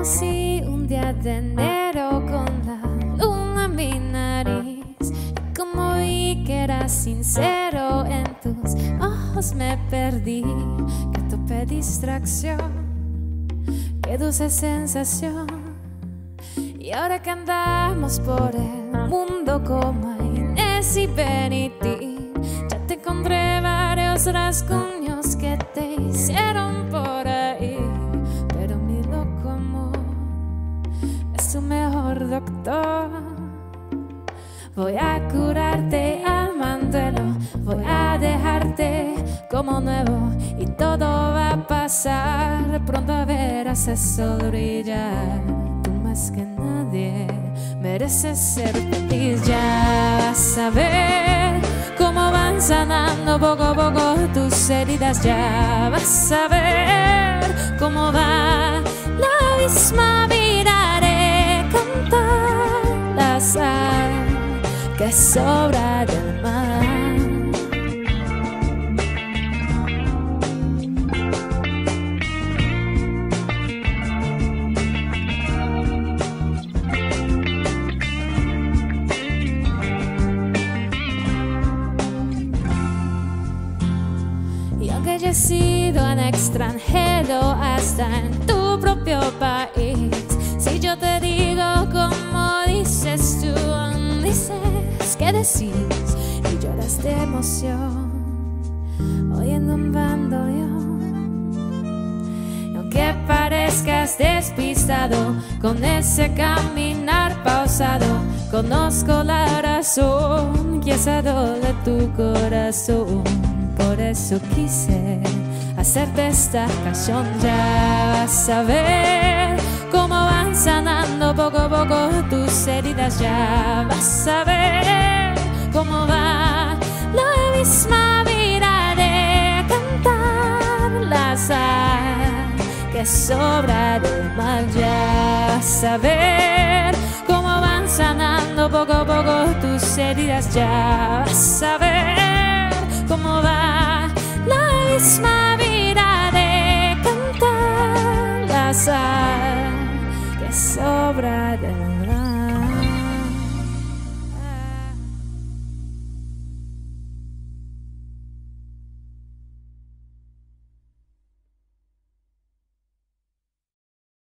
un día de enero con la luna en mi nariz. Y como vi que eras sincero en tus ojos me perdí. Que topé distracción, qué dulce sensación. Y ahora que andamos por el mundo como Inés y Benítez, ya te encontré varios rasguños. Doctor. Voy a curarte amándolo, voy a dejarte como nuevo y todo va a pasar. Pronto verás el sol brillar, tú más que nadie mereces ser feliz. Ya vas a ver cómo van sanando poco a poco tus heridas. Ya vas a ver cómo va la misma sobra del mar. Y aunque yo he sido un extranjero hasta en tu propio país, si yo te digo decís y lloras de emoción, oyendo un bandoneón. Aunque parezcas despistado con ese caminar pausado, conozco la razón que esa de tu corazón. Por eso quise hacerte esta canción. Ya vas a ver cómo van sanando poco a poco tus heridas. Ya vas a ver cómo va la misma vida de cantar la que sobra del mal. Ya ver cómo van sanando poco a poco tus heridas. Ya ver cómo va la misma vida de cantar la sal que sobra del